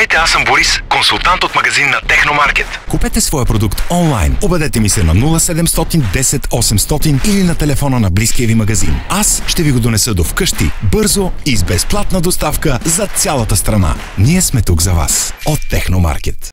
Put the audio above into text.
Здравейте, аз съм Борис, консултант от магазин на Техномаркет. Купете своя продукт онлайн. Обадете ми се на 0710 800 или на телефона на близкия ви магазин. Аз ще ви го донеса до вкъщи, бързо и с безплатна доставка за цялата страна. Ние сме тук за вас от Техномаркет.